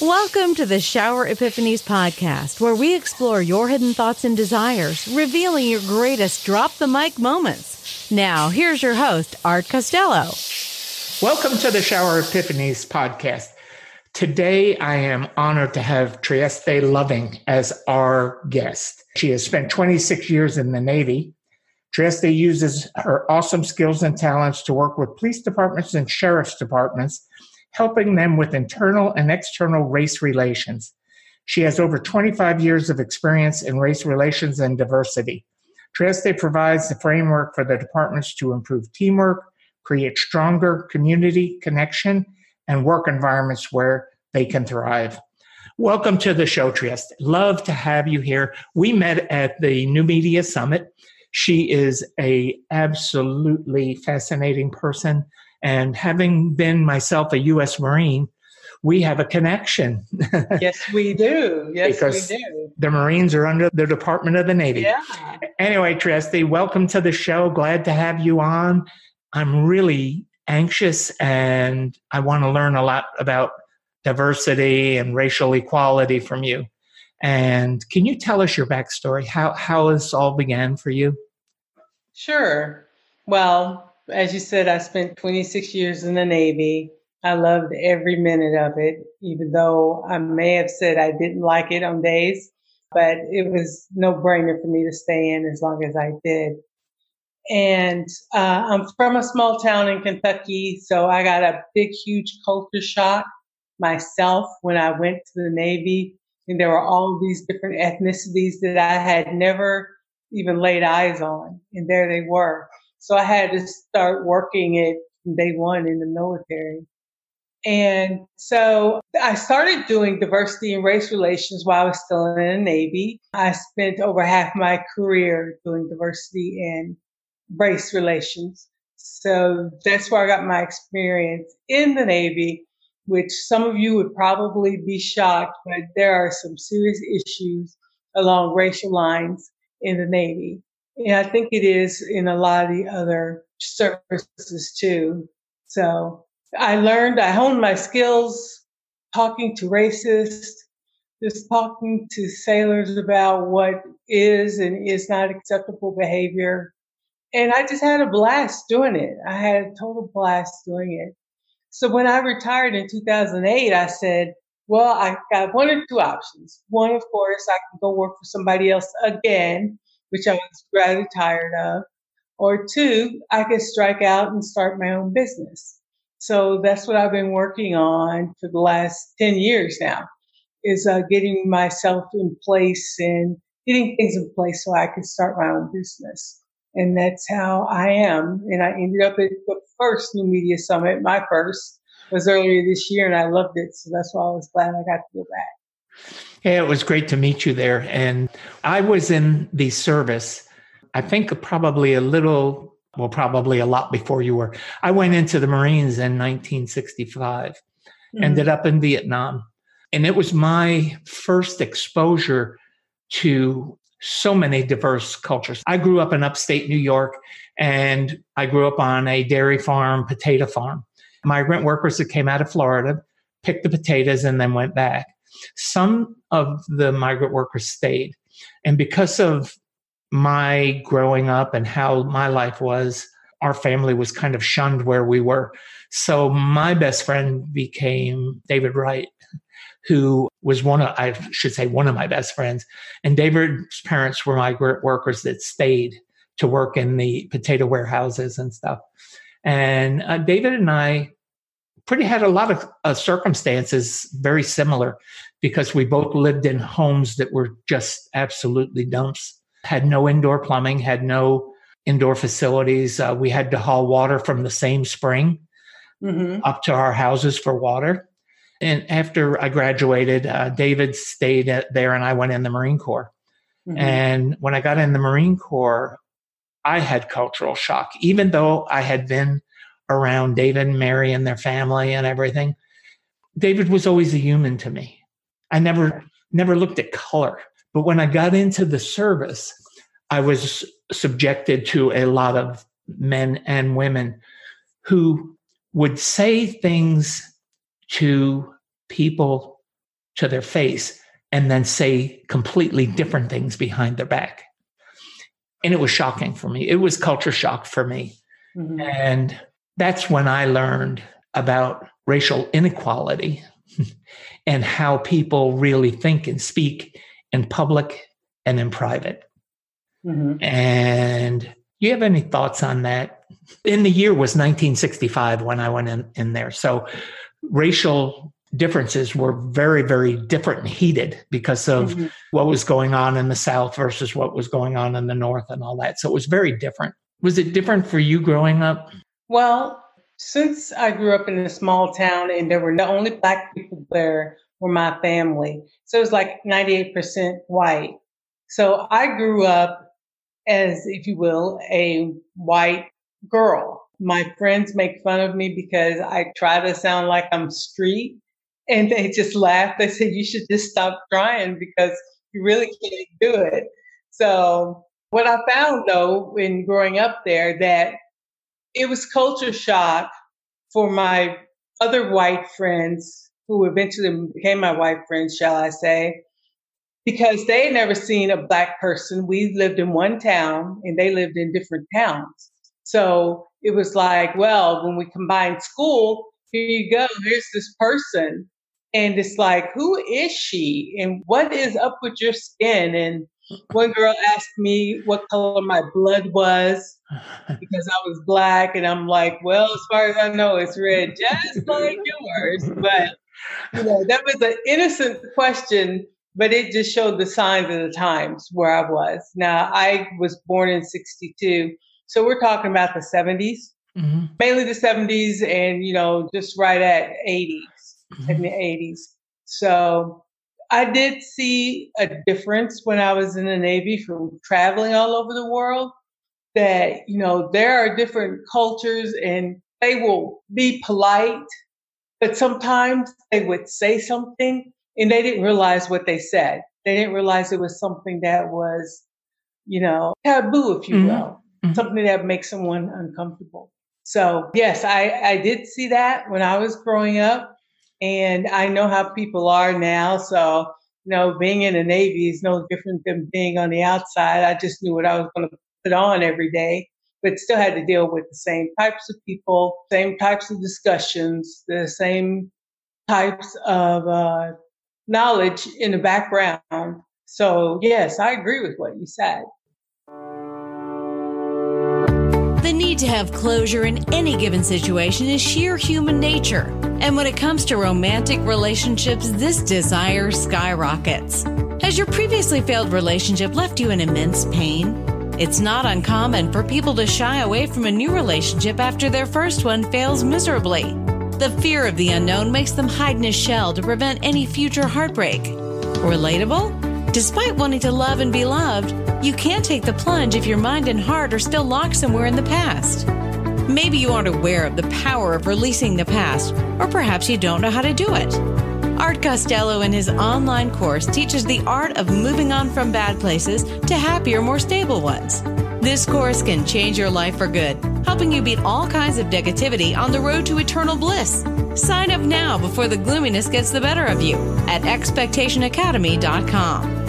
Welcome to the Shower Epiphanies podcast, where we explore your hidden thoughts and desires, revealing your greatest drop the mic moments. Now, here's your host, Art Costello. Welcome to the Shower Epiphanies podcast. Today, I am honored to have Treste Loving as our guest. She has spent 26 years in the Navy. Treste uses her awesome skills and talents to work with police departments and sheriff's departments helping them with internal and external race relations. She has over 25 years of experience in race relations and diversity. Treste provides the framework for the departments to improve teamwork, create stronger community connection, and work environments where they can thrive. Welcome to the show, Treste. Love to have you here. We met at the New Media Summit. She is a absolutely fascinating person and having been myself a U.S. Marine, we have a connection. yes, we do. Yes, because we do. The Marines are under the Department of the Navy. Yeah. Anyway, Treste, welcome to the show. Glad to have you on. I'm really anxious and I want to learn a lot about diversity and racial equality from you. And can you tell us your backstory? How how this all began for you? Sure. Well, as you said, I spent 26 years in the Navy. I loved every minute of it, even though I may have said I didn't like it on days, but it was no brainer for me to stay in as long as I did. And uh, I'm from a small town in Kentucky, so I got a big, huge culture shock myself when I went to the Navy. And there were all these different ethnicities that I had never even laid eyes on. And there they were. So I had to start working it from day one in the military. And so I started doing diversity and race relations while I was still in the Navy. I spent over half my career doing diversity and race relations. So that's where I got my experience in the Navy, which some of you would probably be shocked, but there are some serious issues along racial lines in the Navy. And I think it is in a lot of the other services too. So I learned, I honed my skills talking to racists, just talking to sailors about what is and is not acceptable behavior. And I just had a blast doing it. I had a total blast doing it. So when I retired in 2008, I said, well, I got one or two options. One, of course, I can go work for somebody else again which I was rather tired of. Or two, I could strike out and start my own business. So that's what I've been working on for the last 10 years now is uh, getting myself in place and getting things in place so I can start my own business. And that's how I am. And I ended up at the first New Media Summit. My first was earlier this year and I loved it. So that's why I was glad I got to go back. Yeah, it was great to meet you there. And I was in the service, I think probably a little, well, probably a lot before you were. I went into the Marines in 1965, mm-hmm. ended up in Vietnam. And it was my first exposure to so many diverse cultures. I grew up in upstate New York and I grew up on a dairy farm, potato farm. Migrant workers that came out of Florida picked the potatoes and then went back. Some of the migrant workers stayed. And because of my growing up and how my life was, our family was kind of shunned where we were. So my best friend became David Wright, who was one of, I should say, one of my best friends. And David's parents were migrant workers that stayed to work in the potato warehouses and stuff. And uh, David and I pretty had a lot of uh, circumstances very similar because we both lived in homes that were just absolutely dumps had no indoor plumbing had no indoor facilities uh, we had to haul water from the same spring mm-hmm. up to our houses for water and after i graduated uh, david stayed at, there and i went in the marine corps mm-hmm. and when i got in the marine corps i had cultural shock even though i had been around David and Mary and their family and everything. David was always a human to me. I never never looked at color. But when I got into the service, I was subjected to a lot of men and women who would say things to people to their face and then say completely different things behind their back. And it was shocking for me. It was culture shock for me. Mm-hmm. And that's when I learned about racial inequality and how people really think and speak in public and in private. Mm-hmm. And you have any thoughts on that? In the year was 1965 when I went in, in there. So racial differences were very, very different and heated because of mm-hmm. what was going on in the South versus what was going on in the North and all that. So it was very different. Was it different for you growing up? Well, since I grew up in a small town and there were the only black people there were my family. So it was like 98% white. So I grew up as, if you will, a white girl. My friends make fun of me because I try to sound like I'm street and they just laugh. They say, you should just stop trying because you really can't do it. So what I found though, in growing up there, that it was culture shock for my other white friends who eventually became my white friends, shall I say, because they had never seen a black person. We lived in one town and they lived in different towns. So it was like, well, when we combined school, here you go, here's this person. And it's like, who is she? And what is up with your skin? And one girl asked me what color my blood was because I was black. And I'm like, well, as far as I know, it's red, just like yours. But, you know, that was an innocent question, but it just showed the signs of the times where I was. Now, I was born in 62. So we're talking about the 70s, mm-hmm. mainly the 70s and, you know, just right at 80s, mm-hmm. in the 80s. So I did see a difference when I was in the Navy from traveling all over the world that, you know, there are different cultures and they will be polite, but sometimes they would say something and they didn't realize what they said. They didn't realize it was something that was, you know, taboo, if you mm-hmm. will, mm-hmm. something that makes someone uncomfortable. So yes, I, I did see that when I was growing up and I know how people are now. So, you know, being in the Navy is no different than being on the outside. I just knew what I was going to put on every day, but still had to deal with the same types of people, same types of discussions, the same types of uh, knowledge in the background. So, yes, I agree with what you said. Need to have closure in any given situation is sheer human nature. And when it comes to romantic relationships, this desire skyrockets. Has your previously failed relationship left you in immense pain? It's not uncommon for people to shy away from a new relationship after their first one fails miserably. The fear of the unknown makes them hide in a shell to prevent any future heartbreak. Relatable? Despite wanting to love and be loved, you can't take the plunge if your mind and heart are still locked somewhere in the past. Maybe you aren't aware of the power of releasing the past, or perhaps you don't know how to do it. Art Costello, in his online course, teaches the art of moving on from bad places to happier, more stable ones. This course can change your life for good, helping you beat all kinds of negativity on the road to eternal bliss. Sign up now before the gloominess gets the better of you at expectationacademy.com.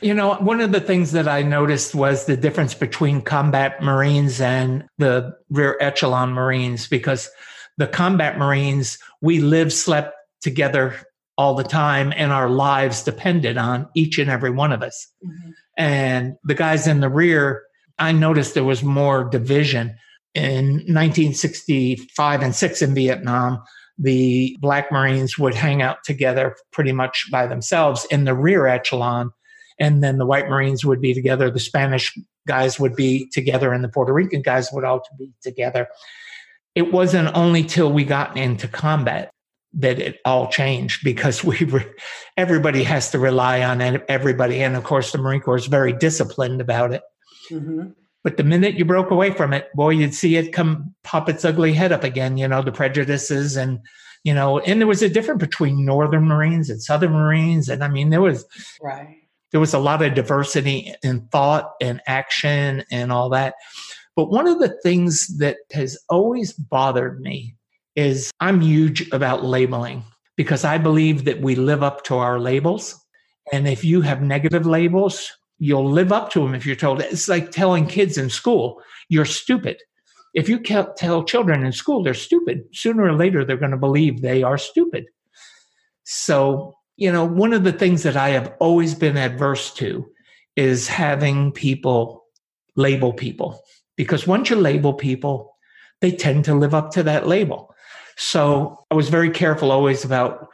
You know, one of the things that I noticed was the difference between combat Marines and the rear echelon Marines because the combat Marines, we lived, slept together all the time, and our lives depended on each and every one of us. Mm-hmm. And the guys in the rear, I noticed there was more division. In 1965 and 6 in Vietnam, the Black Marines would hang out together pretty much by themselves in the rear echelon and then the white Marines would be together, the Spanish guys would be together, and the Puerto Rican guys would all be together. It wasn't only till we got into combat that it all changed because we were everybody has to rely on everybody, and of course the Marine Corps is very disciplined about it. Mm-hmm. But the minute you broke away from it, boy, you'd see it come pop its ugly head up again. You know the prejudices and you know, and there was a difference between Northern Marines and Southern Marines, and I mean there was right there was a lot of diversity in thought and action and all that. But one of the things that has always bothered me is I'm huge about labeling because I believe that we live up to our labels. And if you have negative labels, you'll live up to them if you're told. It's like telling kids in school, you're stupid. If you tell children in school they're stupid, sooner or later they're going to believe they are stupid. So, you know, one of the things that I have always been adverse to is having people label people because once you label people, they tend to live up to that label. So I was very careful always about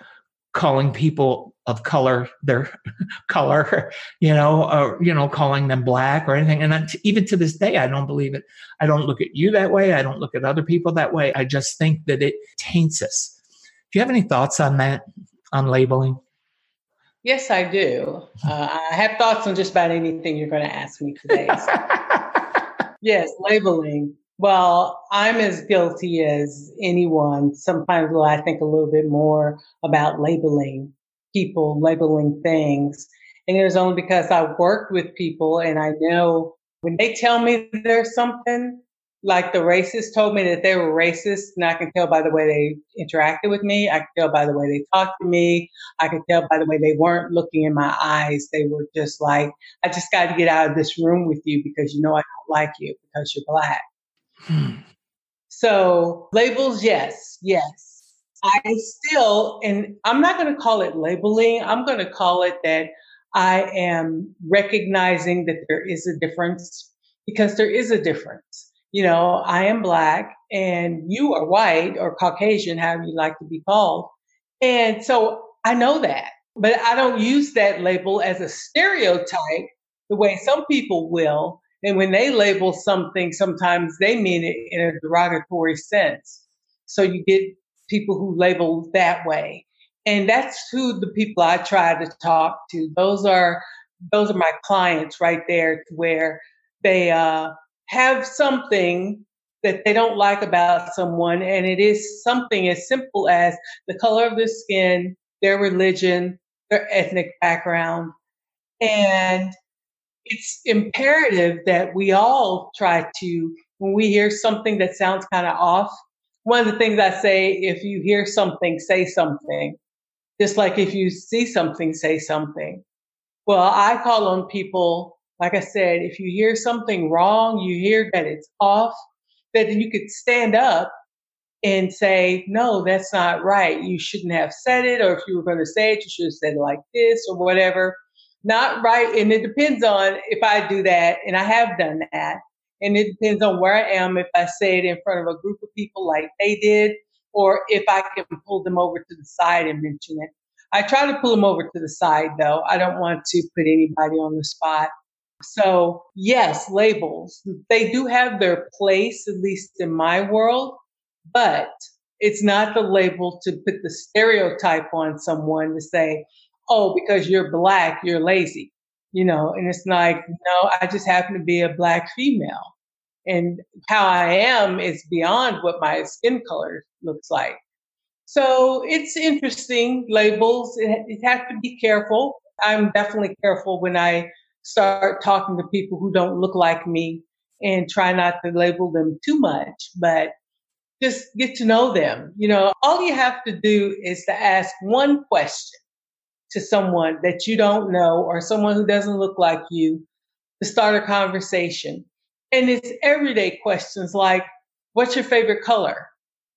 calling people of color their color, you know, or you know, calling them black or anything. And even to this day, I don't believe it. I don't look at you that way. I don't look at other people that way. I just think that it taints us. Do you have any thoughts on that, on labeling? Yes, I do. Uh, I have thoughts on just about anything you're going to ask me today. So. yes, labeling. Well, I'm as guilty as anyone. Sometimes I think a little bit more about labeling people, labeling things. And it was only because I worked with people and I know when they tell me there's something, like the racists told me that they were racist, and I can tell by the way they interacted with me. I can tell by the way they talked to me. I can tell by the way they weren't looking in my eyes. They were just like, I just got to get out of this room with you because you know I don't like you because you're black. Hmm. So labels, yes, yes. I still, and I'm not going to call it labeling. I'm going to call it that I am recognizing that there is a difference because there is a difference. You know, I am black and you are white or Caucasian, however you like to be called. And so I know that, but I don't use that label as a stereotype the way some people will. And when they label something, sometimes they mean it in a derogatory sense. So you get people who label that way. And that's who the people I try to talk to. Those are those are my clients right there where they uh, have something that they don't like about someone and it is something as simple as the color of their skin, their religion, their ethnic background. And it's imperative that we all try to, when we hear something that sounds kind of off, one of the things I say, if you hear something, say something. Just like if you see something, say something. Well, I call on people, like I said, if you hear something wrong, you hear that it's off, that you could stand up and say, no, that's not right. You shouldn't have said it. Or if you were going to say it, you should have said it like this or whatever not right. And it depends on if I do that, and I have done that. And it depends on where I am, if I say it in front of a group of people like they did, or if I can pull them over to the side and mention it. I try to pull them over to the side though. I don't want to put anybody on the spot. So yes, labels, they do have their place, at least in my world, but it's not the label to put the stereotype on someone to say, oh, because you're black, you're lazy, you know, and it's like, no, I just happen to be a black female. And how I am is beyond what my skin color looks like. So it's interesting labels. It, it has to be careful. I'm definitely careful when I start talking to people who don't look like me and try not to label them too much, but just get to know them. You know, all you have to do is to ask one question to someone that you don't know or someone who doesn't look like you to start a conversation. And it's everyday questions like, what's your favorite color?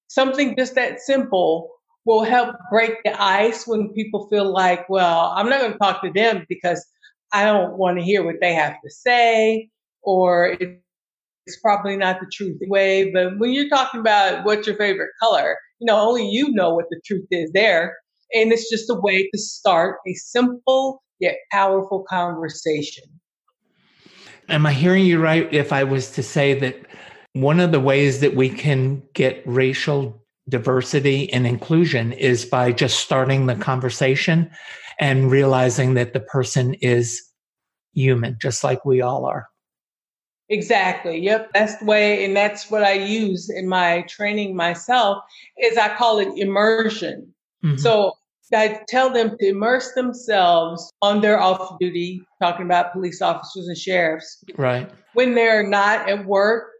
Something just that simple will help break the ice when people feel like, well, I'm not going to talk to them because I don't want to hear what they have to say or it's probably not the truth way. But when you're talking about what's your favorite color, you know, only you know what the truth is there. And it's just a way to start a simple yet powerful conversation. Am I hearing you right if I was to say that one of the ways that we can get racial diversity and inclusion is by just starting the conversation and realizing that the person is human, just like we all are? Exactly. Yep. That's the way, and that's what I use in my training myself. Is I call it immersion. Mm-hmm. So I tell them to immerse themselves on their off duty, talking about police officers and sheriffs. Right. When they're not at work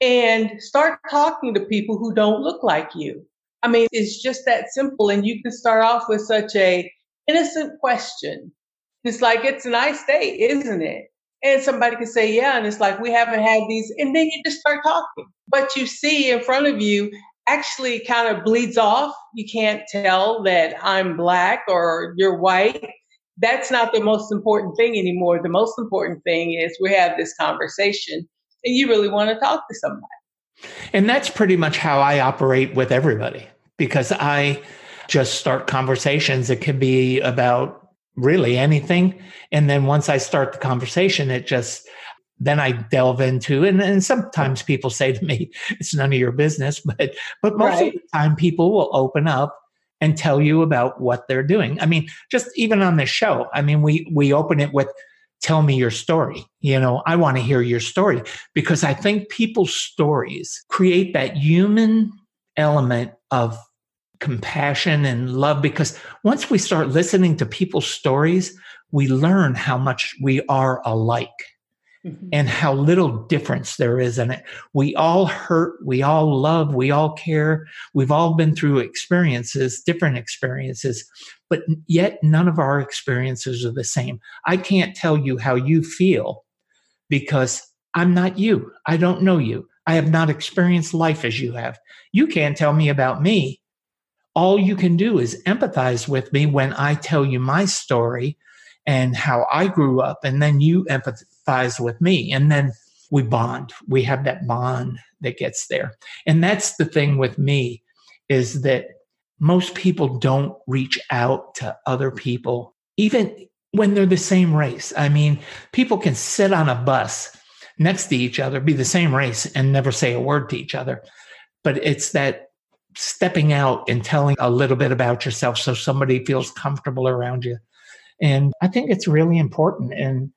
and start talking to people who don't look like you. I mean, it's just that simple. And you can start off with such a innocent question. It's like, it's a nice day, isn't it? And somebody can say, yeah. And it's like, we haven't had these. And then you just start talking. But you see in front of you actually kind of bleeds off. You can't tell that I'm black or you're white. That's not the most important thing anymore. The most important thing is we have this conversation and you really want to talk to somebody. And that's pretty much how I operate with everybody because I just start conversations. It can be about really anything. And then once I start the conversation, it just, then I delve into, and, and sometimes people say to me, it's none of your business, but, but most right. of the time people will open up and tell you about what they're doing. I mean, just even on this show, I mean, we, we open it with, tell me your story. You know, I want to hear your story because I think people's stories create that human element of compassion and love because once we start listening to people's stories, we learn how much we are alike mm-hmm. and how little difference there is in it. We all hurt, we all love, we all care. We've all been through experiences, different experiences, but yet none of our experiences are the same. I can't tell you how you feel because I'm not you. I don't know you. I have not experienced life as you have. You can't tell me about me. All you can do is empathize with me when I tell you my story and how I grew up, and then you empathize with me. And then we bond. We have that bond that gets there. And that's the thing with me is that most people don't reach out to other people, even when they're the same race. I mean, people can sit on a bus next to each other, be the same race, and never say a word to each other. But it's that stepping out and telling a little bit about yourself so somebody feels comfortable around you. And I think it's really important. And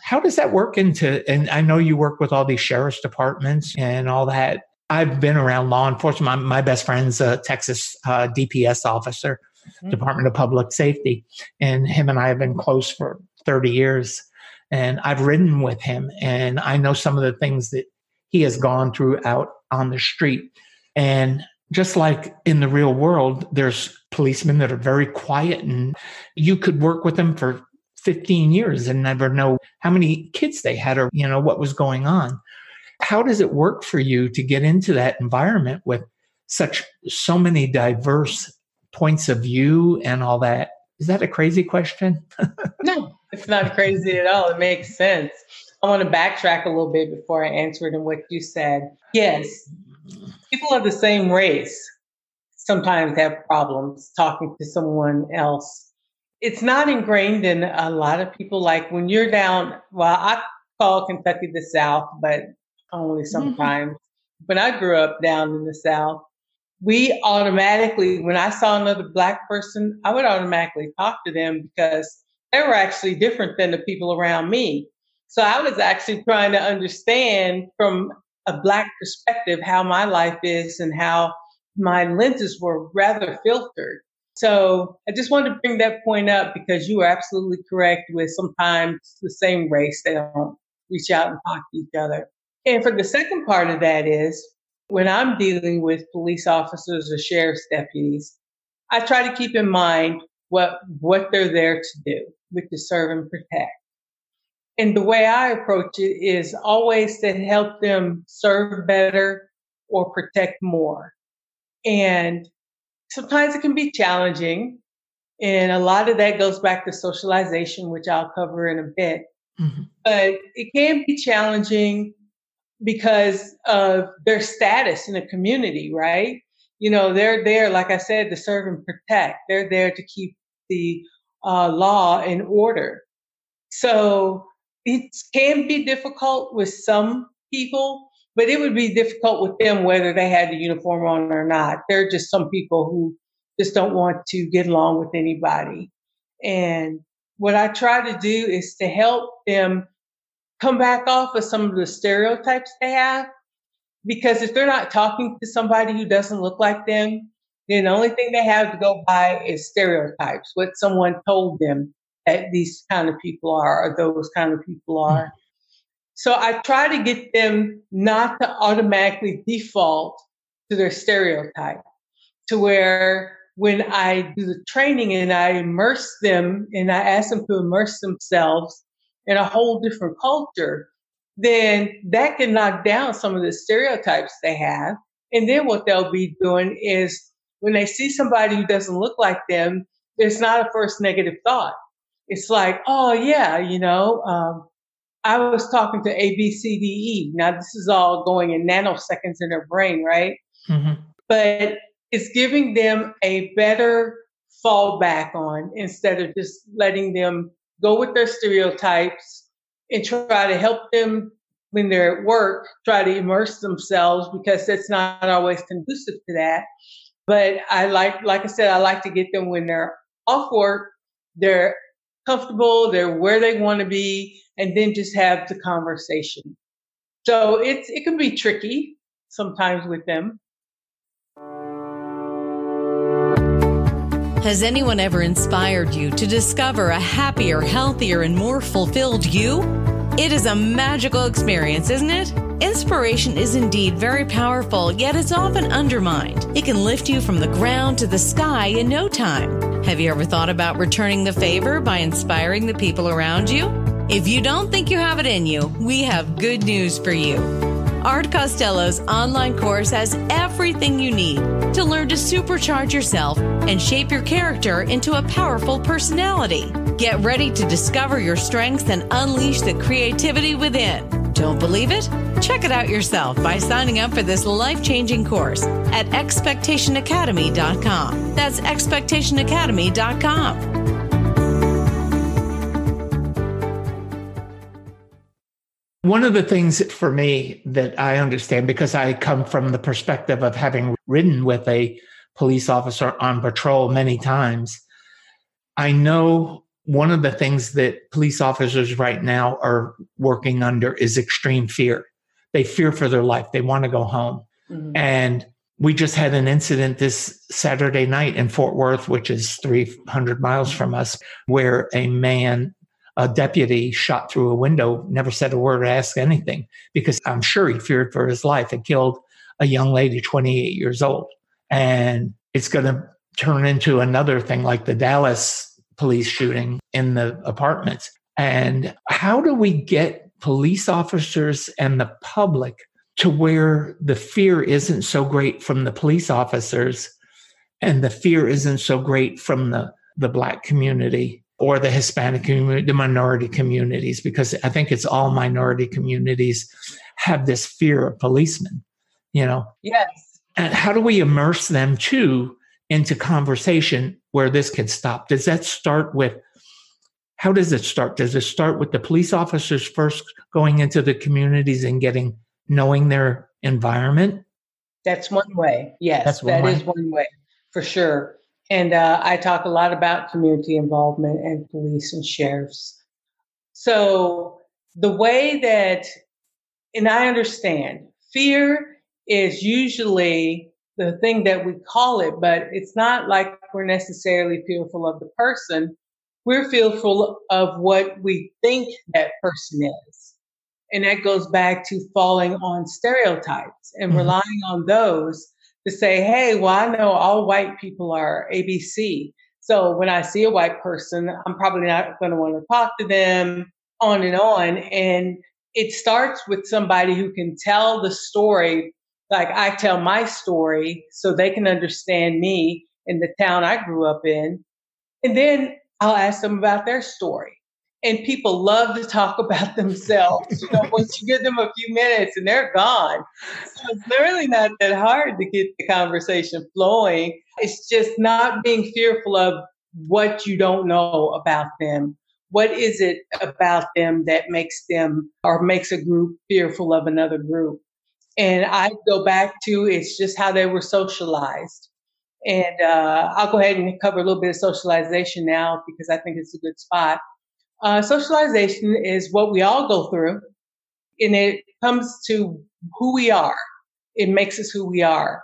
how does that work into, and I know you work with all these sheriff's departments and all that. I've been around law enforcement. My, my best friend's a Texas uh, DPS officer, mm-hmm. Department of Public Safety, and him and I have been close for 30 years. And I've ridden with him, and I know some of the things that he has gone through out on the street. And just like in the real world, there's policemen that are very quiet, and you could work with them for 15 years and never know how many kids they had or you know what was going on how does it work for you to get into that environment with such so many diverse points of view and all that? Is that a crazy question? No it's not crazy at all. It makes sense. I want to backtrack a little bit before i answer it and what you said. Yes people of the same race sometimes have problems talking to someone else. It's not ingrained in a lot of people. Like when you're down well i call kentucky the south but only mm-hmm. sometimes. Mm-hmm. When I grew up down in the South, we automatically, when I saw another Black person, I would automatically talk to them because they were actually different than the people around me. So I was actually trying to understand from a Black perspective how my life is and how my lenses were rather filtered. So I just wanted to bring that point up because you are absolutely correct with sometimes the same race, they don't reach out and talk to each other. And for the second part of that is when I'm dealing with police officers or sheriff's deputies, I try to keep in mind what what they're there to do, which is serve and protect. And the way I approach it is always to help them serve better or protect more. And sometimes it can be challenging. And a lot of that goes back to socialization, which I'll cover in a bit. Mm-hmm. But it can be challenging because of their status in the community, right? You know, they're there, like I said, to serve and protect. They're there to keep the uh, law in order. So it can be difficult with some people, but it would be difficult with them whether they had the uniform on or not. There are just some people who just don't want to get along with anybody. And what I try to do is to help them come back off of some of the stereotypes they have. Because if they're not talking to somebody who doesn't look like them, then the only thing they have to go by is stereotypes, what someone told them that these kind of people are or those kind of people hmm. are. So I try to get them not to automatically default to their stereotype. to where when I do the training and I immerse them and I ask them to immerse themselves in a whole different culture, then that can knock down some of the stereotypes they have. And then what they'll be doing is when they see somebody who doesn't look like them, it's not a first negative thought. It's like, oh yeah, you know, um, I was talking to A, B, C, D, E. Now this is all going in nanoseconds in their brain, right? Mm-hmm. But it's giving them a better fallback on instead of just letting them go with their stereotypes and try to help them when they're at work, try to immerse themselves because that's not always conducive to that. But I like, like I said, I like to get them when they're off work, they're comfortable, they're where they want to be, and then just have the conversation. So it's, it can be tricky sometimes with them. Has anyone ever inspired you to discover a happier, healthier, and more fulfilled you? It is a magical experience, isn't it? Inspiration is indeed very powerful, yet it's often undermined. It can lift you from the ground to the sky in no time. Have you ever thought about returning the favor by inspiring the people around you? If you don't think you have it in you, we have good news for you. Art Costello's online course has everything you need to learn to supercharge yourself and shape your character into a powerful personality. Get ready to discover your strengths and unleash the creativity within. Don't believe it? Check it out yourself by signing up for this life changing course at expectationacademy.com. That's expectationacademy.com. One of the things for me that I understand, because I come from the perspective of having ridden with a police officer on patrol many times, I know one of the things that police officers right now are working under is extreme fear. They fear for their life, they want to go home. Mm-hmm. And we just had an incident this Saturday night in Fort Worth, which is 300 miles from us, where a man a deputy shot through a window, never said a word or asked anything because I'm sure he feared for his life and killed a young lady, 28 years old. And it's going to turn into another thing like the Dallas police shooting in the apartments. And how do we get police officers and the public to where the fear isn't so great from the police officers and the fear isn't so great from the, the black community or the Hispanic community, the minority communities, because I think it's all minority communities have this fear of policemen, you know? Yes. And how do we immerse them too into conversation where this can stop? Does that start with how does it start? Does it start with the police officers first going into the communities and getting knowing their environment? That's one way. Yes, That's one that way. is one way for sure. And uh, I talk a lot about community involvement and police and sheriffs. So the way that, and I understand, fear is usually the thing that we call it, but it's not like we're necessarily fearful of the person. We're fearful of what we think that person is. And that goes back to falling on stereotypes and mm-hmm. relying on those to say, hey, well, I know all white people are ABC. So when I see a white person, I'm probably not going to want to talk to them, on and on. And it starts with somebody who can tell the story like I tell my story so they can understand me in the town I grew up in. And then I'll ask them about their story and people love to talk about themselves. You know, once you give them a few minutes and they're gone. So it's really not that hard to get the conversation flowing. It's just not being fearful of what you don't know about them. What is it about them that makes them or makes a group fearful of another group? And I go back to it's just how they were socialized. And uh, I'll go ahead and cover a little bit of socialization now because I think it's a good spot uh, socialization is what we all go through, and it comes to who we are. It makes us who we are.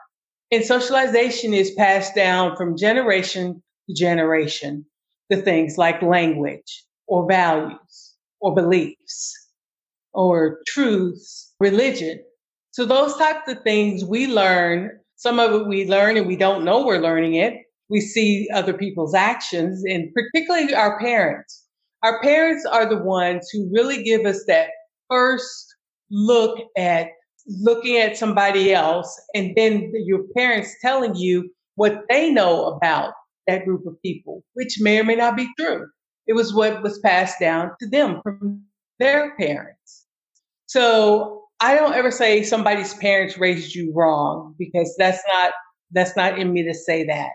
And socialization is passed down from generation to generation. The things like language or values or beliefs or truths, religion. So those types of things we learn Some of it we learn and we don't know we're learning it. We see other people's actions and particularly our parents. Our parents are the ones who really give us that first look at looking at somebody else and then your parents telling you what they know about that group of people, which may or may not be true. It was what was passed down to them from their parents. So I don't ever say somebody's parents raised you wrong because that's not that's not in me to say that.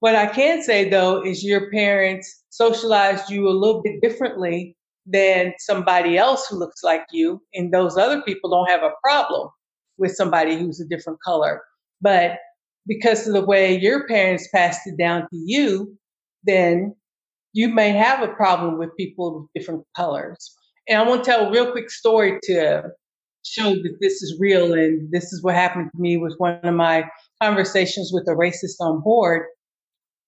What I can say though is your parents socialized you a little bit differently than somebody else who looks like you, and those other people don't have a problem with somebody who's a different color. But because of the way your parents passed it down to you, then you may have a problem with people with different colors. And I want to tell a real quick story to show that this is real and this is what happened to me with one of my conversations with a racist on board.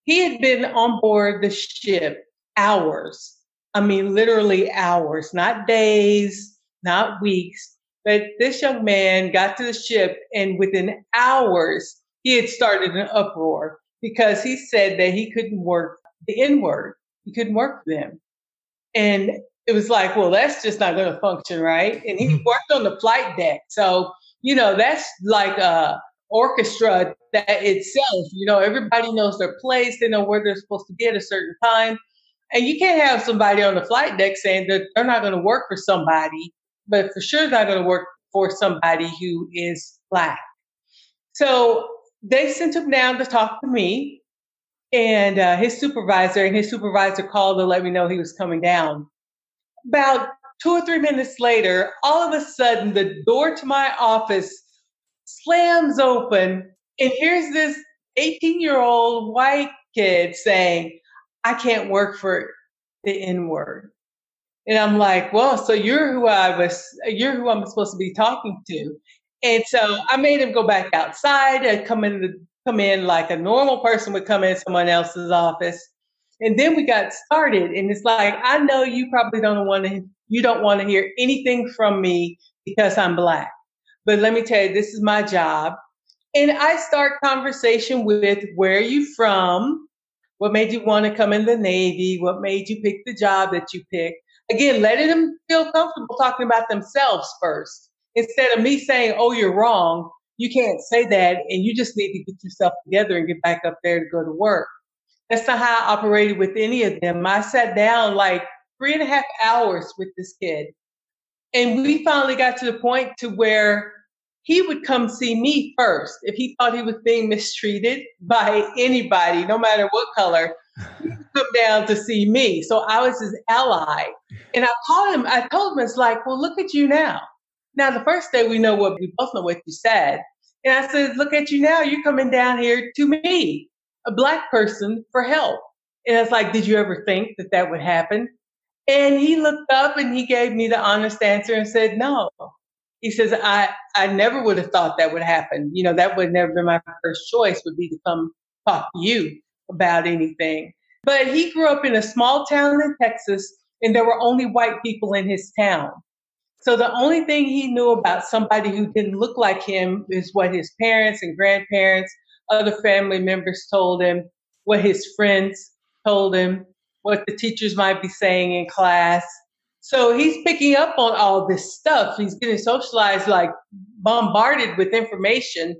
He had been on board the ship hours. I mean, literally hours, not days, not weeks. But this young man got to the ship and within hours, he had started an uproar because he said that he couldn't work the N word. He couldn't work for them. And it was like, well, that's just not going to function, right? And he mm-hmm. worked on the flight deck. So, you know, that's like a orchestra that itself, you know, everybody knows their place. They know where they're supposed to be at a certain time. And you can't have somebody on the flight deck saying that they're not going to work for somebody, but for sure not going to work for somebody who is black. So they sent him down to talk to me and uh, his supervisor, and his supervisor called to let me know he was coming down. About two or three minutes later, all of a sudden, the door to my office slams open, and here's this 18 year old white kid saying, I can't work for the N word. And I'm like, well, so you're who I was, you're who I'm supposed to be talking to. And so I made him go back outside and come in the, come in like a normal person would come in someone else's office. And then we got started and it's like, I know you probably don't want to, you don't want to hear anything from me because I'm black. But let me tell you, this is my job. And I start conversation with where are you from? What made you want to come in the Navy? What made you pick the job that you picked? Again, letting them feel comfortable talking about themselves first instead of me saying, oh, you're wrong, you can't say that and you just need to get yourself together and get back up there to go to work. That's not how I operated with any of them. I sat down like three and a half hours with this kid. And we finally got to the point to where he would come see me first. If he thought he was being mistreated by anybody, no matter what color, come down to see me. So I was his ally. And I called him, I told him, it's like, well, look at you now. Now, the first day we know what we both know what you said. And I said, Look at you now. You're coming down here to me, a black person, for help. And I was like, Did you ever think that that would happen? And he looked up and he gave me the honest answer and said, No. He says, I, I never would have thought that would happen. You know, that would never be my first choice would be to come talk to you about anything. But he grew up in a small town in Texas and there were only white people in his town. So the only thing he knew about somebody who didn't look like him is what his parents and grandparents, other family members told him, what his friends told him, what the teachers might be saying in class. So he's picking up on all this stuff. He's getting socialized, like bombarded with information,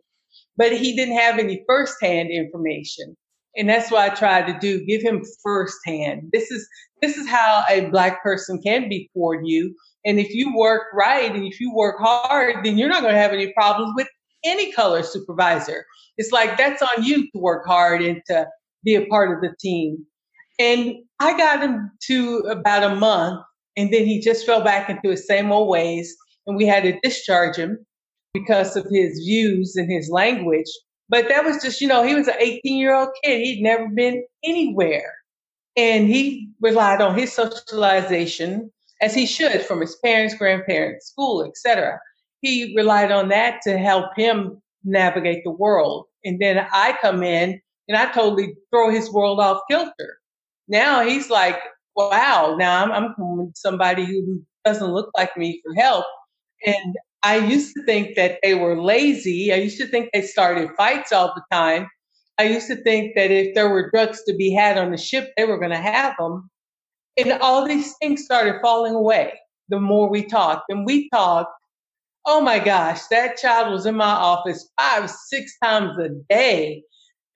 but he didn't have any firsthand information. And that's what I try to do, give him firsthand. This is this is how a black person can be toward you and if you work right and if you work hard, then you're not going to have any problems with any color supervisor. It's like that's on you to work hard and to be a part of the team. And I got him to about a month, and then he just fell back into his same old ways. And we had to discharge him because of his views and his language. But that was just, you know, he was an 18 year old kid. He'd never been anywhere. And he relied on his socialization as he should from his parents, grandparents, school, etc. He relied on that to help him navigate the world. And then I come in and I totally throw his world off kilter. Now he's like, wow, now I'm, I'm somebody who doesn't look like me for help. And I used to think that they were lazy. I used to think they started fights all the time. I used to think that if there were drugs to be had on the ship, they were going to have them. And all these things started falling away the more we talked. And we talked, oh my gosh, that child was in my office five, six times a day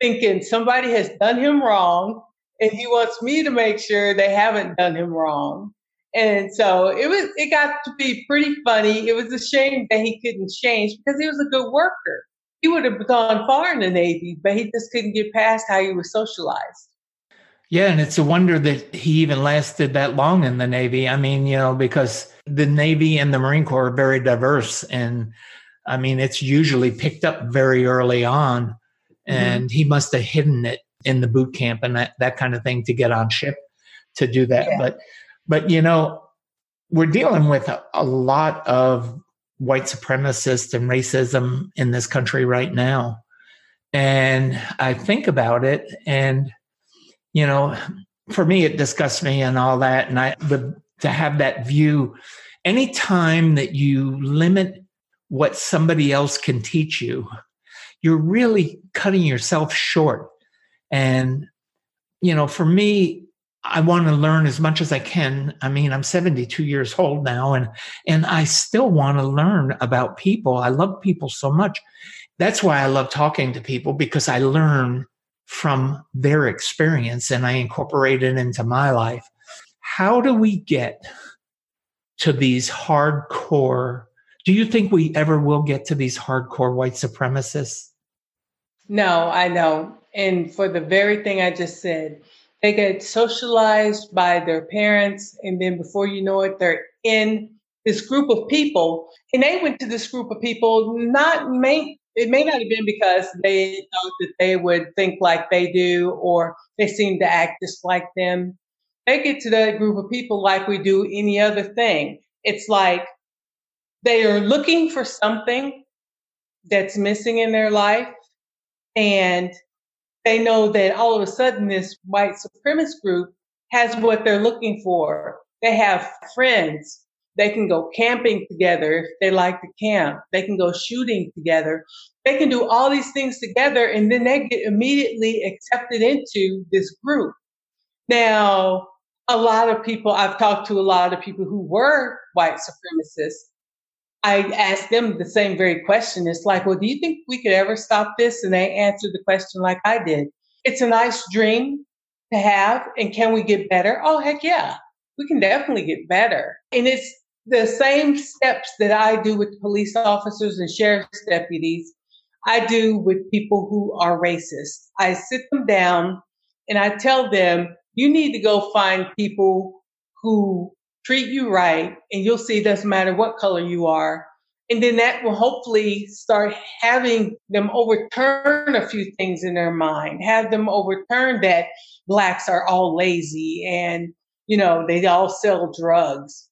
thinking somebody has done him wrong and he wants me to make sure they haven't done him wrong. And so it was it got to be pretty funny. It was a shame that he couldn't change because he was a good worker. He would have gone far in the Navy, but he just couldn't get past how he was socialized. Yeah, and it's a wonder that he even lasted that long in the Navy. I mean, you know, because the Navy and the Marine Corps are very diverse. And I mean, it's usually picked up very early on. Mm-hmm. And he must have hidden it in the boot camp and that, that kind of thing to get on ship to do that. Yeah. But but you know, we're dealing with a, a lot of white supremacist and racism in this country right now. And I think about it and you know, for me it disgusts me and all that. And I the to have that view anytime that you limit what somebody else can teach you, you're really cutting yourself short. And, you know, for me, I want to learn as much as I can. I mean, I'm 72 years old now and and I still want to learn about people. I love people so much. That's why I love talking to people because I learn from their experience and I incorporate it into my life. How do we get to these hardcore? Do you think we ever will get to these hardcore white supremacists? No, I know. And for the very thing I just said, they get socialized by their parents, and then before you know it, they're in this group of people. And they went to this group of people not may it may not have been because they thought that they would think like they do or they seem to act just like them. They get to that group of people like we do any other thing. It's like they are looking for something that's missing in their life and they know that all of a sudden this white supremacist group has what they're looking for. They have friends. They can go camping together if they like to camp. They can go shooting together. They can do all these things together and then they get immediately accepted into this group. Now, a lot of people, I've talked to a lot of people who were white supremacists I asked them the same very question. It's like, well, do you think we could ever stop this? And they answered the question like I did. It's a nice dream to have. And can we get better? Oh, heck yeah. We can definitely get better. And it's the same steps that I do with police officers and sheriff's deputies, I do with people who are racist. I sit them down and I tell them, you need to go find people who treat you right, and you'll see it doesn't matter what color you are. And then that will hopefully start having them overturn a few things in their mind, have them overturn that blacks are all lazy and, you know, they all sell drugs.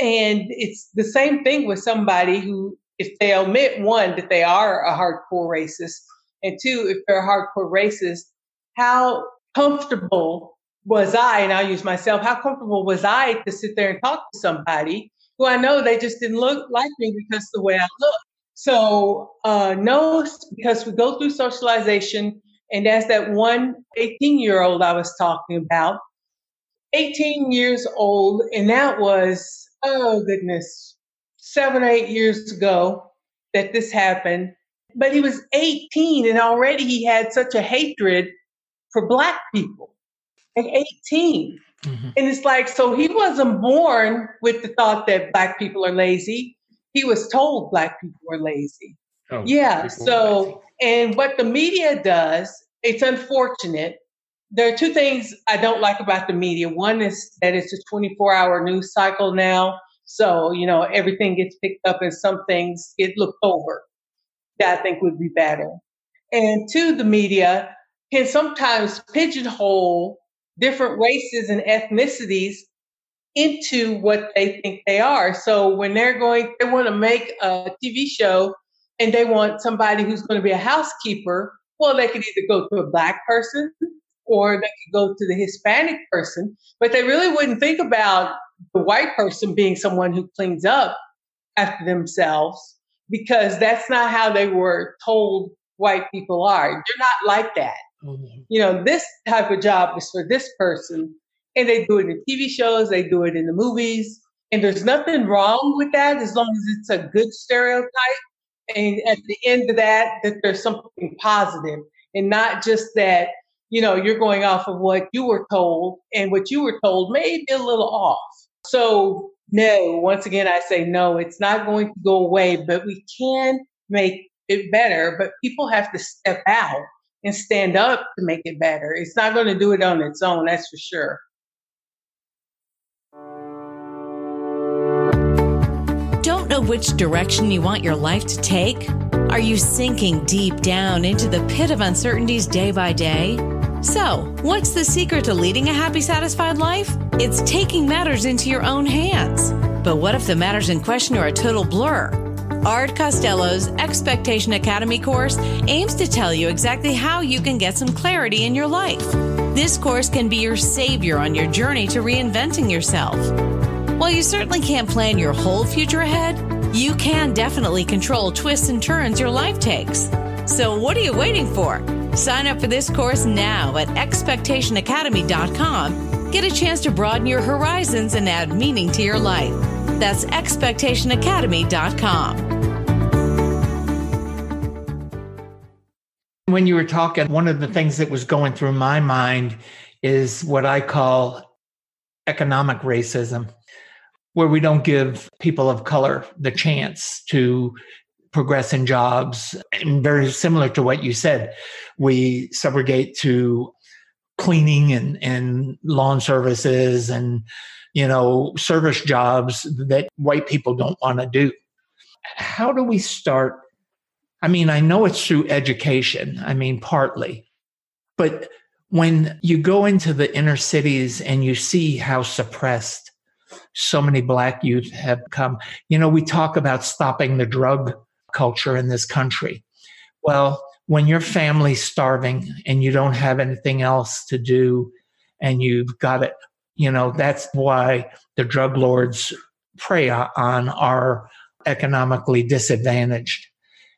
And it's the same thing with somebody who, if they omit one, that they are a hardcore racist, and two, if they're a hardcore racist, how comfortable was I, and I'll use myself, how comfortable was I to sit there and talk to somebody who I know they just didn't look like me because the way I look. So, uh, no, because we go through socialization, and as that one 18 year old I was talking about, 18 years old, and that was, oh goodness, seven or eight years ago that this happened. But he was 18, and already he had such a hatred for Black people at 18. Mm-hmm. And it's like, so he wasn't born with the thought that black people are lazy. He was told black people are lazy. Oh, yeah. So, and what the media does, it's unfortunate. There are two things I don't like about the media. One is that it's a 24 hour news cycle now. So, you know, everything gets picked up and some things get looked over that I think would be better. And two, the media can sometimes pigeonhole different races and ethnicities into what they think they are. So when they're going, they want to make a TV show and they want somebody who's going to be a housekeeper. Well, they could either go to a black person or they could go to the Hispanic person, but they really wouldn't think about the white person being someone who cleans up after themselves because that's not how they were told white people are. You're not like that. Mm-hmm. You know, this type of job is for this person. And they do it in TV shows, they do it in the movies. And there's nothing wrong with that as long as it's a good stereotype. And at the end of that, that there's something positive and not just that, you know, you're going off of what you were told and what you were told may be a little off. So no, once again, I say no, it's not going to go away, but we can make it better. But people have to step out and stand up to make it better. It's not going to do it on its own, that's for sure. Don't know which direction you want your life to take? Are you sinking deep down into the pit of uncertainties day by day? So, what's the secret to leading a happy, satisfied life? It's taking matters into your own hands. But what if the matters in question are a total blur? Art Costello's Expectation Academy course aims to tell you exactly how you can get some clarity in your life. This course can be your savior on your journey to reinventing yourself. While you certainly can't plan your whole future ahead, you can definitely control twists and turns your life takes. So, what are you waiting for? Sign up for this course now at expectationacademy.com. Get a chance to broaden your horizons and add meaning to your life. That's expectationacademy.com. When you were talking, one of the things that was going through my mind is what I call economic racism, where we don't give people of color the chance to progress in jobs. And very similar to what you said, we subrogate to cleaning and, and lawn services and you know service jobs that white people don't want to do how do we start i mean i know it's through education i mean partly but when you go into the inner cities and you see how suppressed so many black youth have come you know we talk about stopping the drug culture in this country. Well, when your family's starving and you don't have anything else to do and you've got it, you know, that's why the drug lords prey on our economically disadvantaged.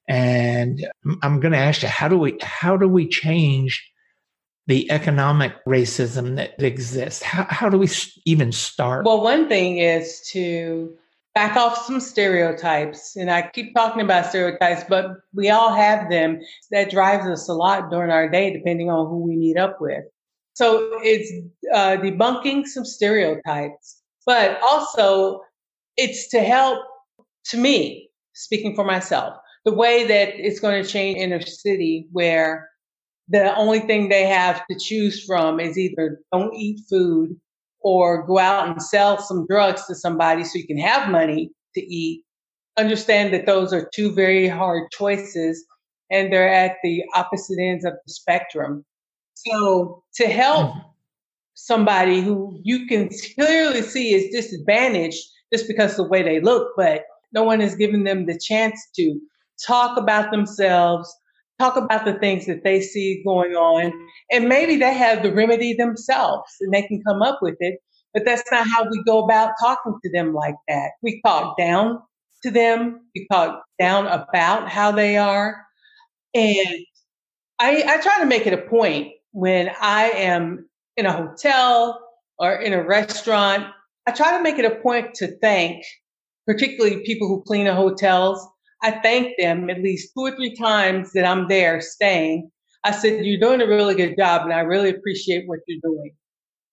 And I'm going to ask you, how do we, how do we change the economic racism that exists? How, how do we even start? Well, one thing is to back off some stereotypes. And I keep talking about stereotypes, but we all have them. That drives us a lot during our day, depending on who we meet up with. So it's uh, debunking some stereotypes, but also it's to help, to me, speaking for myself, the way that it's going to change inner city where the only thing they have to choose from is either don't eat food or go out and sell some drugs to somebody so you can have money to eat, understand that those are two very hard choices and they're at the opposite ends of the spectrum. So to help mm-hmm. somebody who you can clearly see is disadvantaged just because of the way they look, but no one has given them the chance to talk about themselves, talk about the things that they see going on, and maybe they have the remedy themselves and they can come up with it. But that's not how we go about talking to them like that. We talk down to them, we talk down about how they are. And I, I try to make it a point when I am in a hotel or in a restaurant, I try to make it a point to thank, particularly people who clean the hotels, I thank them at least two or three times that I'm there staying. I said, You're doing a really good job, and I really appreciate what you're doing.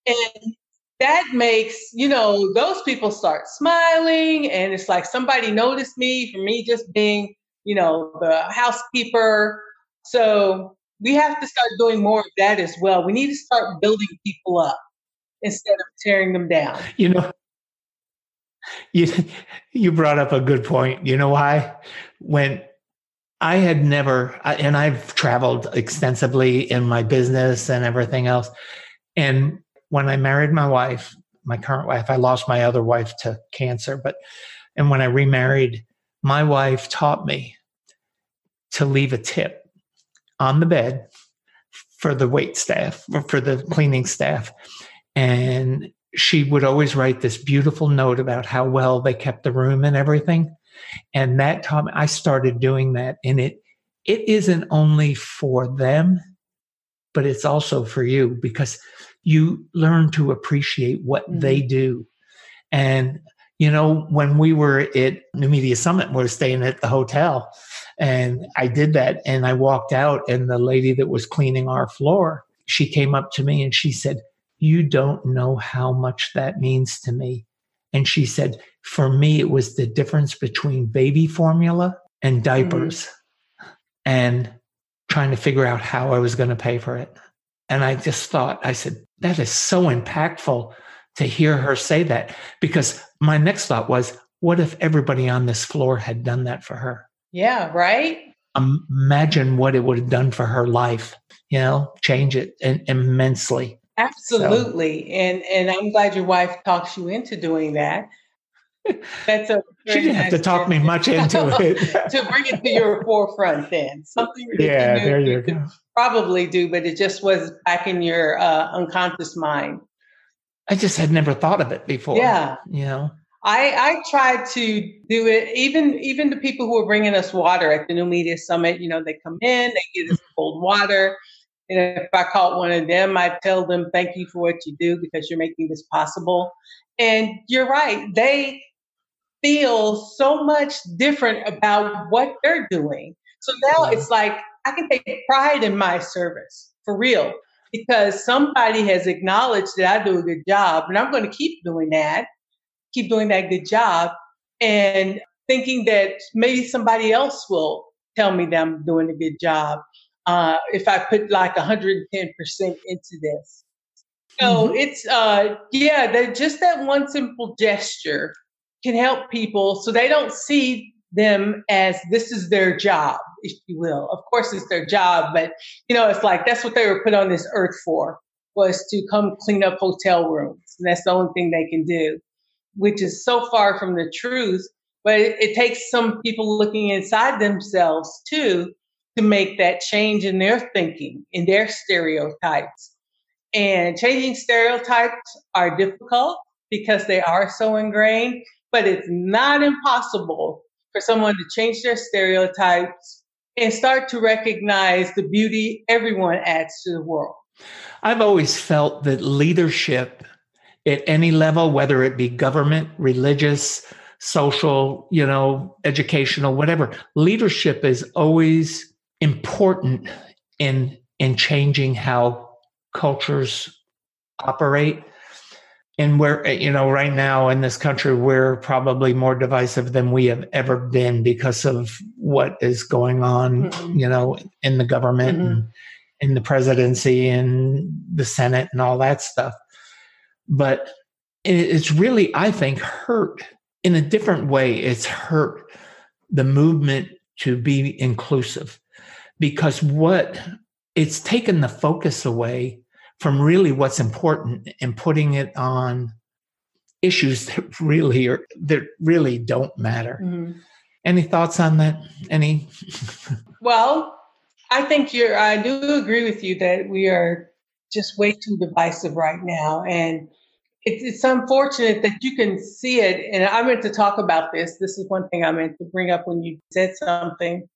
And that makes, you know, those people start smiling, and it's like somebody noticed me for me just being, you know, the housekeeper. So we have to start doing more of that as well. We need to start building people up instead of tearing them down. You know, you you brought up a good point. You know why? When I had never, and I've traveled extensively in my business and everything else. And when I married my wife, my current wife, I lost my other wife to cancer. But, and when I remarried, my wife taught me to leave a tip on the bed for the wait staff, for the cleaning staff. And she would always write this beautiful note about how well they kept the room and everything. And that taught me, I started doing that. And it, it isn't only for them, but it's also for you because you learn to appreciate what mm-hmm. they do. And, you know, when we were at New Media Summit, we are staying at the hotel and I did that and I walked out and the lady that was cleaning our floor, she came up to me and she said, you don't know how much that means to me. And she said, for me, it was the difference between baby formula and mm-hmm. diapers mm-hmm. and trying to figure out how I was going to pay for it. And I just thought, I said, that is so impactful to hear her say that because my next thought was, what if everybody on this floor had done that for her? Yeah, right. Imagine what it would have done for her life, you know, change it immensely. Absolutely. So. And and I'm glad your wife talks you into doing that. That's a she didn't nice have to talk me much into it to bring it to your forefront. Then something yeah, you there you, go. Probably do, but it just was back in your uh, unconscious mind. I just had never thought of it before. Yeah, you know. I I tried to do it. Even even the people who are bringing us water at the New Media Summit, you know, they come in, they get us cold water. And if I caught one of them, I'd tell them, "Thank you for what you do because you're making this possible." And you're right; they feel so much different about what they're doing. So now mm-hmm. it's like I can take pride in my service for real because somebody has acknowledged that I do a good job, and I'm going to keep doing that keep doing that good job and thinking that maybe somebody else will tell me that I'm doing a good job uh, if I put like 110% into this. So mm-hmm. it's, uh, yeah, that just that one simple gesture can help people so they don't see them as this is their job, if you will. Of course, it's their job, but you know, it's like that's what they were put on this earth for was to come clean up hotel rooms. And that's the only thing they can do which is so far from the truth. But it, it takes some people looking inside themselves too to make that change in their thinking, in their stereotypes. And changing stereotypes are difficult because they are so ingrained, but it's not impossible for someone to change their stereotypes and start to recognize the beauty everyone adds to the world. I've always felt that leadership at any level, whether it be government, religious, social, you know, educational, whatever. Leadership is always important in in changing how cultures operate. And we're, you know, right now in this country, we're probably more divisive than we have ever been because of what is going on, mm-hmm. you know, in the government mm-hmm. and in the presidency and the Senate and all that stuff but it's really, I think, hurt in a different way. It's hurt the movement to be inclusive because what it's taken the focus away from really what's important and putting it on issues that really are that really don't matter. Mm-hmm. Any thoughts on that? Any? well, I think you're. I do agree with you that we are just way too divisive right now, and it's, it's unfortunate that you can see it. And I meant to talk about this. This is one thing I meant to bring up when you said something.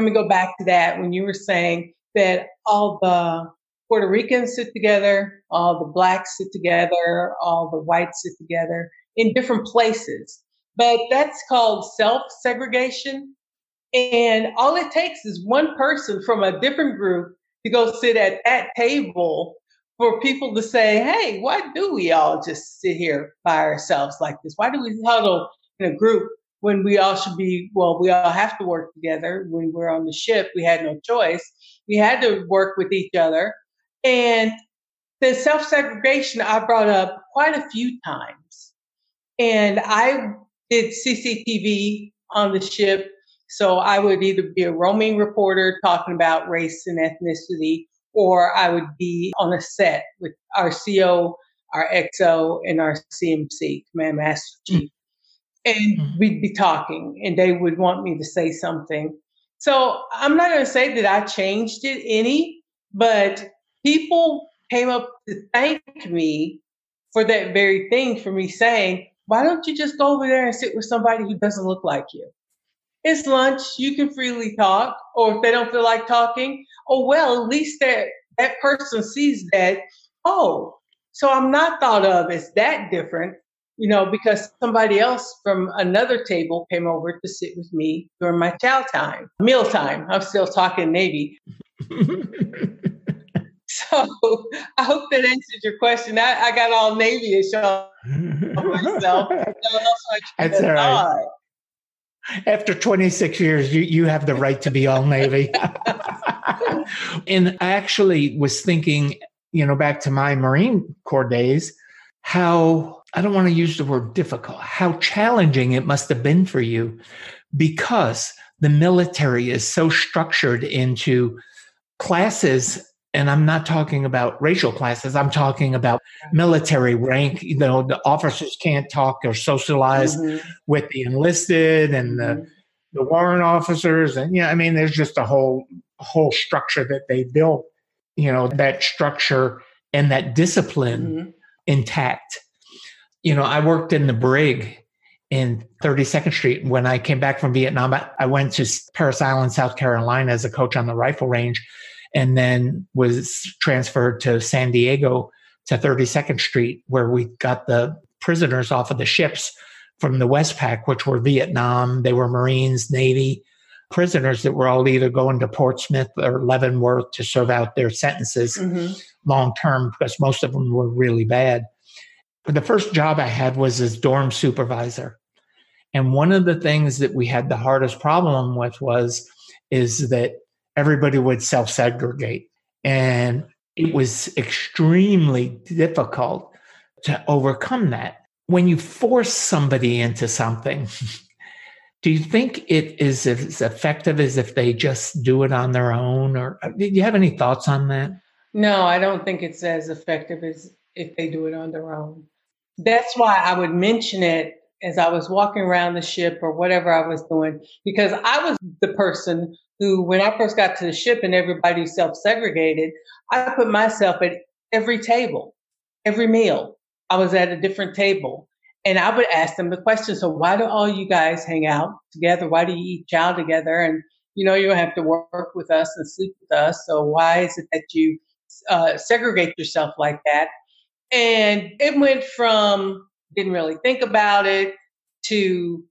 Let me go back to that when you were saying that all the Puerto Ricans sit together, all the blacks sit together, all the whites sit together in different places. But that's called self segregation. And all it takes is one person from a different group to go sit at that table for people to say, hey, why do we all just sit here by ourselves like this? Why do we huddle in a group when we all should be, well, we all have to work together. When we're on the ship, we had no choice. We had to work with each other. And the self segregation I brought up quite a few times. And I did CCTV on the ship. So I would either be a roaming reporter talking about race and ethnicity, or I would be on a set with our CO, our XO, and our CMC, Command Master Chief. And mm-hmm. we'd be talking, and they would want me to say something. So I'm not going to say that I changed it any, but people came up to thank me for that very thing, for me saying, why don't you just go over there and sit with somebody who doesn't look like you? it's lunch. You can freely talk. Or if they don't feel like talking, oh, well, at least that, that person sees that, oh, so I'm not thought of as that different, you know, because somebody else from another table came over to sit with me during my chow time, meal time. I'm still talking Navy. so I hope that answers your question. I, I got all Navy-ish on myself. That's all right. After 26 years, you, you have the right to be all Navy. and I actually was thinking, you know, back to my Marine Corps days, how I don't want to use the word difficult, how challenging it must have been for you because the military is so structured into classes and I'm not talking about racial classes. I'm talking about military rank. You know, the officers can't talk or socialize mm-hmm. with the enlisted and mm-hmm. the the warrant officers, and yeah, I mean, there's just a whole whole structure that they built. You know, that structure and that discipline mm-hmm. intact. You know, I worked in the brig in 32nd Street. When I came back from Vietnam, I went to Parris Island, South Carolina as a coach on the rifle range and then was transferred to San Diego to 32nd Street, where we got the prisoners off of the ships from the Westpac, which were Vietnam, they were Marines, Navy prisoners that were all either going to Portsmouth or Leavenworth to serve out their sentences mm-hmm. long term because most of them were really bad. The first job I had was as dorm supervisor. And one of the things that we had the hardest problem with was is that everybody would self segregate. And it was extremely difficult to overcome that. When you force somebody into something, do you think it is as effective as if they just do it on their own? Or uh, do you have any thoughts on that? No, I don't think it's as effective as if they do it on their own. That's why I would mention it as I was walking around the ship or whatever I was doing, because I was the person who, when I first got to the ship and everybody self segregated, I put myself at every table, every meal. I was at a different table. And I would ask them the question so, why do all you guys hang out together? Why do you eat chow together? And, you know, you have to work with us and sleep with us. So, why is it that you uh, segregate yourself like that? And it went from didn't really think about it to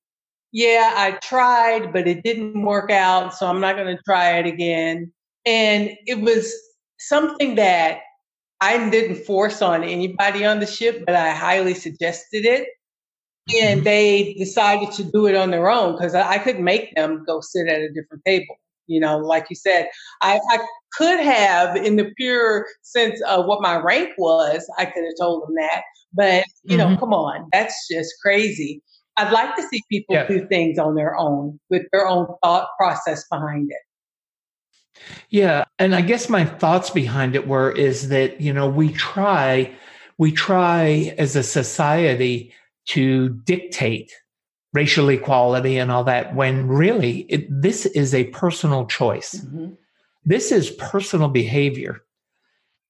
yeah, I tried, but it didn't work out. So I'm not going to try it again. And it was something that I didn't force on anybody on the ship, but I highly suggested it. And mm-hmm. they decided to do it on their own because I, I couldn't make them go sit at a different table. You know, like you said, I, I could have, in the pure sense of what my rank was, I could have told them that. But, you mm-hmm. know, come on, that's just crazy. I'd like to see people yeah. do things on their own with their own thought process behind it. Yeah, and I guess my thoughts behind it were is that you know we try we try as a society to dictate racial equality and all that when really it, this is a personal choice. Mm-hmm. This is personal behavior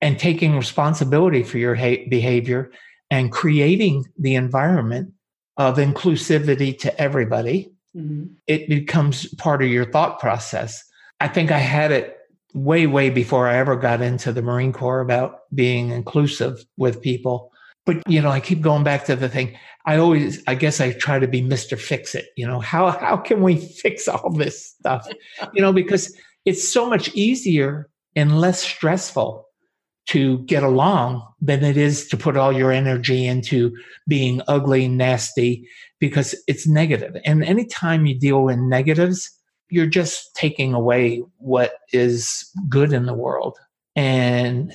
and taking responsibility for your ha- behavior and creating the environment of inclusivity to everybody, mm-hmm. it becomes part of your thought process. I think I had it way, way before I ever got into the Marine Corps about being inclusive with people. But, you know, I keep going back to the thing. I always, I guess I try to be Mr. Fix It. You know, how, how can we fix all this stuff? you know, because it's so much easier and less stressful to get along than it is to put all your energy into being ugly, nasty, because it's negative. And anytime you deal in negatives, you're just taking away what is good in the world. And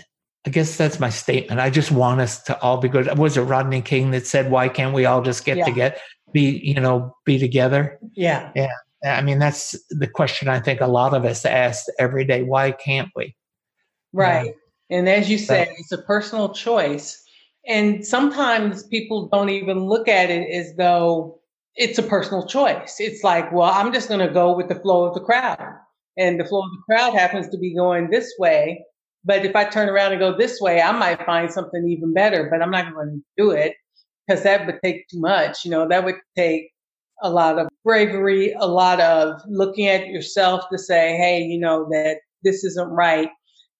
I guess that's my statement. I just want us to all be good. Was it Rodney King that said, "Why can't we all just get yeah. together, be you know, be together?" Yeah, yeah. I mean, that's the question I think a lot of us ask every day. Why can't we? Right. And as you said, it's a personal choice. And sometimes people don't even look at it as though it's a personal choice. It's like, well, I'm just going to go with the flow of the crowd. And the flow of the crowd happens to be going this way. But if I turn around and go this way, I might find something even better, but I'm not going to do it because that would take too much. You know, that would take a lot of bravery, a lot of looking at yourself to say, hey, you know, that this isn't right.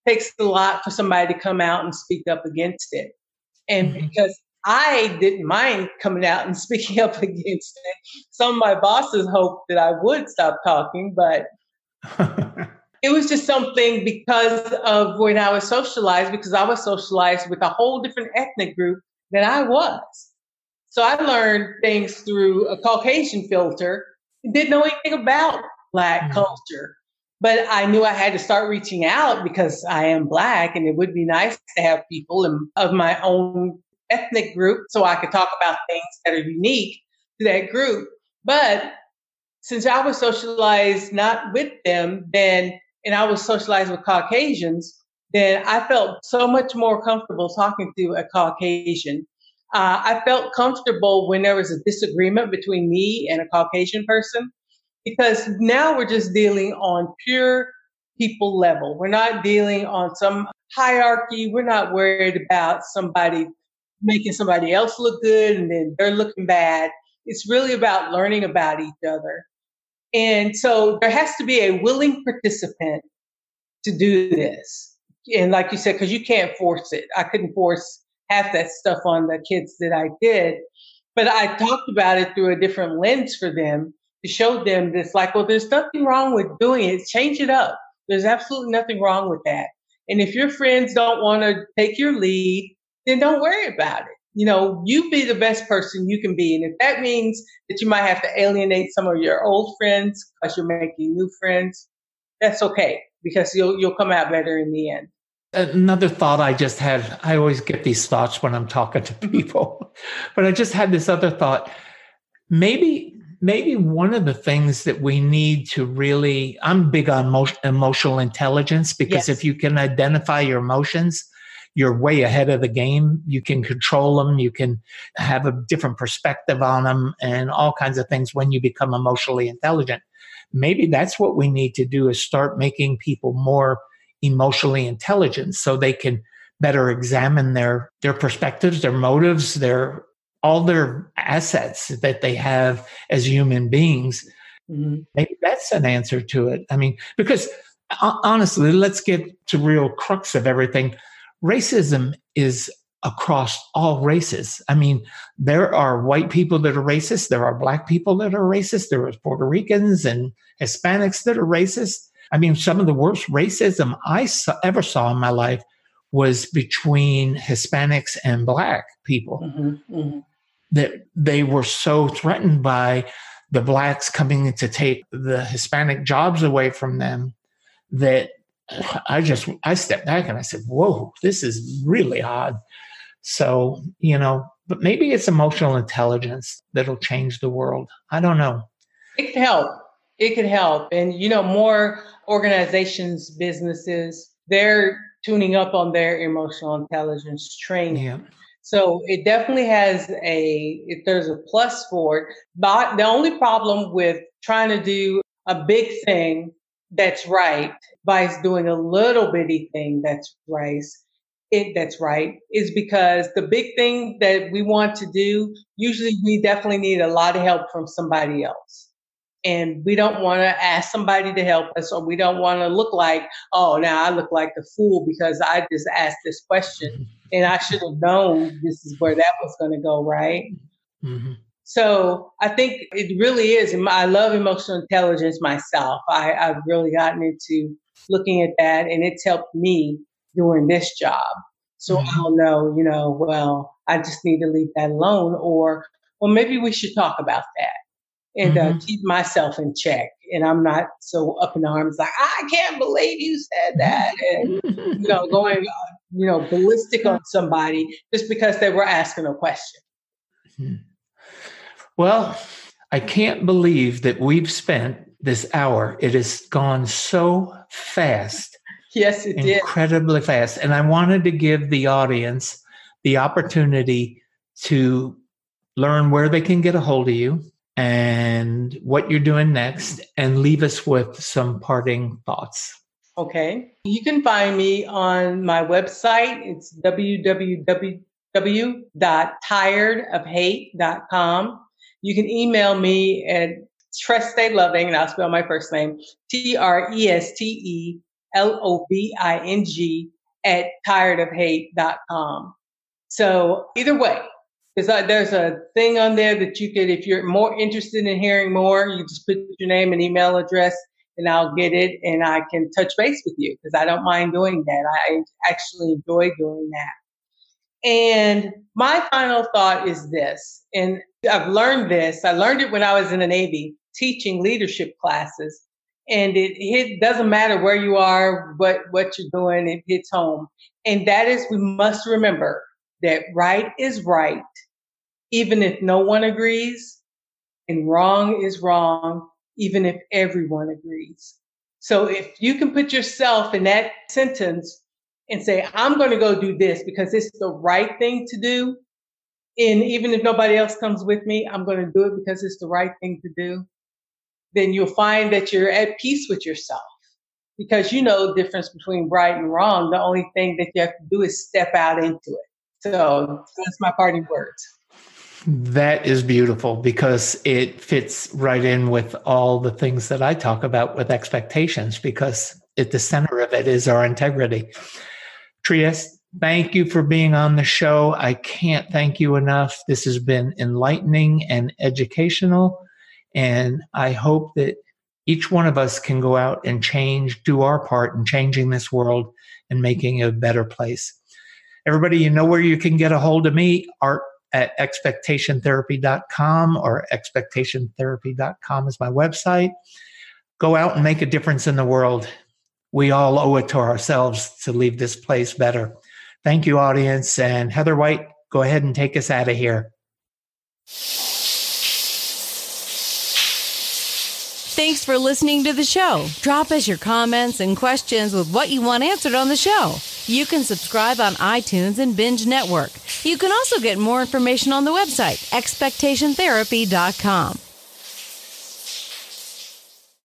It takes a lot for somebody to come out and speak up against it. And mm-hmm. because I didn't mind coming out and speaking up against it, some of my bosses hoped that I would stop talking, but it was just something because of when I was socialized, because I was socialized with a whole different ethnic group than I was. So I learned things through a Caucasian filter didn't know anything about Black mm-hmm. culture. But I knew I had to start reaching out because I am Black and it would be nice to have people in, of my own ethnic group so I could talk about things that are unique to that group. But since I was socialized not with them, then, and I was socialized with Caucasians, then I felt so much more comfortable talking to a Caucasian uh, I felt comfortable when there was a disagreement between me and a Caucasian person because now we're just dealing on pure people level. We're not dealing on some hierarchy. We're not worried about somebody making somebody else look good and then they're looking bad. It's really about learning about each other. And so there has to be a willing participant to do this. And like you said, because you can't force it. I couldn't force half that stuff on the kids that I did. But I talked about it through a different lens for them to show them this like, well, there's nothing wrong with doing it. Change it up. There's absolutely nothing wrong with that. And if your friends don't want to take your lead, then don't worry about it. You know, you be the best person you can be. And if that means that you might have to alienate some of your old friends because you're making new friends, that's okay because you'll you'll come out better in the end another thought I just had. I always get these thoughts when I'm talking to people, but I just had this other thought. Maybe, maybe one of the things that we need to really, I'm big on emotional intelligence because yes. if you can identify your emotions, you're way ahead of the game. You can control them. You can have a different perspective on them and all kinds of things when you become emotionally intelligent. Maybe that's what we need to do is start making people more emotionally intelligent so they can better examine their their perspectives their motives their all their assets that they have as human beings mm-hmm. maybe that's an answer to it i mean because honestly let's get to real crux of everything racism is across all races i mean there are white people that are racist there are black people that are racist there are puerto ricans and hispanics that are racist I mean, some of the worst racism I saw, ever saw in my life was between Hispanics and Black people. Mm-hmm, mm-hmm. That they were so threatened by the Blacks coming to take the Hispanic jobs away from them that I just I stepped back and I said, "Whoa, this is really odd." So you know, but maybe it's emotional intelligence that'll change the world. I don't know. It could help. It could help, and you know, more organizations, businesses, they're tuning up on their emotional intelligence training. Yeah. So it definitely has a, if there's a plus for it, but the only problem with trying to do a big thing that's right by doing a little bitty thing that's right, it that's right is because the big thing that we want to do, usually we definitely need a lot of help from somebody else and we don't want to ask somebody to help us or we don't want to look like oh now i look like the fool because i just asked this question and i should have known this is where that was going to go right mm-hmm. So i think it really is i love emotional intelligence myself I, i've really gotten into looking at that and it's helped me doing this job so mm-hmm. i'll know you know well i just need to leave that alone or well maybe we should talk about that and uh, mm-hmm. uh, keep myself in check. And I'm not so up in arms like I can't believe you said that, and you know, going uh, you know ballistic on somebody just because they were asking a question. Hmm. Well, I can't believe that we've spent this hour. It has gone so fast. Yes, it did. incredibly did. fast. And I wanted to give the audience the opportunity to learn where they can get a hold of you, and what you're doing next, and leave us with some parting thoughts. Okay. You can find me on my website. It's www.tiredofhate.com. you can email me at Treste Loving, and I'll spell my first name T R E S T E L O V I N G at tiredofhate.com. So either way, there's a thing on there that you could, if you're more interested in hearing more, you just put your name and email address and I'll get it and I can touch base with you because I don't mind doing that. I actually enjoy doing that. And my final thought is this, and I've learned this. I learned it when I was in the Navy teaching leadership classes. And it, it doesn't matter where you are, what, what you're doing, it hits home. And that is, we must remember that right is right, even if no one agrees, and wrong is wrong, even if everyone agrees. So if you can put yourself in that sentence and say, I'm going to go do this because it's the right thing to do. And even if nobody else comes with me, I'm going to do it because it's the right thing to do. Then you'll find that you're at peace with yourself because you know the difference between right and wrong. The only thing that you have to do is step out into it. So that's my parting words. That is beautiful because it fits right in with all the things that I talk about with expectations because at the center of it is our integrity. Treste, thank you for being on the show. I can't thank you enough. This has been enlightening and educational. And I hope that each one of us can go out and change, do our part in changing this world and making it a better place. Everybody, you know where you can get a hold of me, art at expectationtherapy.com or expectationtherapy.com is my website. Go out and make a difference in the world. We all owe it to ourselves to leave this place better. Thank you, audience. And Heather White, go ahead and take us out of here. Thanks for listening to the show. Drop us your comments and questions with what you want answered on the show. You can subscribe on iTunes and Binge Network. You can also get more information on the website, expectationtherapy.com.